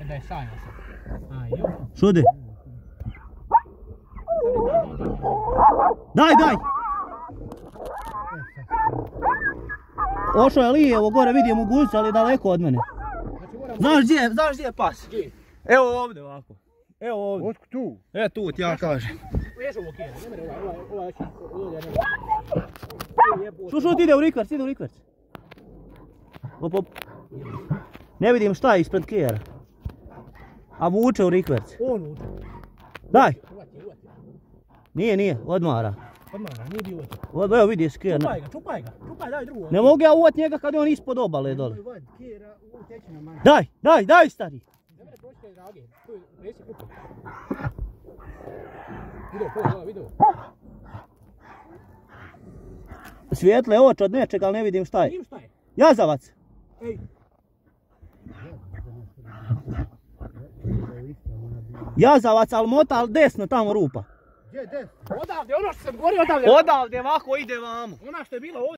Da je sajno sam. Aj, ju. Šude. Daj, daj! Ošao je lijevo, gore vidio mogućnost, ali je daleko od mene. Znači. Znaš gdje, je- znaš gdje je pas? Evo ovdje ovako. Evo ovdje. Otko tu? E tu ti ja kažem. Ovaj, ovaj, ovaj, ovaj, ovaj, Šu, šut, ide u rikverc, ide u op. Ne vidim šta je ispred kjera. A vuče u rikverc. On uđe. Daj, nije, nije, odmara. Odmah, nije bio. Od, evo vidi skjer. Čupaj ga, čupaj ga. Čupaj, daj drugu. Ne mogu ja uvat njega kad je on ispod obale dole. Daj, daj, daj stari. Svijetle oči od nečega, ali ne vidim šta je. Vidim šta je. Jazavac. Ej, Jazavac, ali mota, ali desno tamo rupa. Gdje, gdje? odavde, ono što sam govorio odavde. Odavde ovako ide vamo. Ona što je bila ovdje.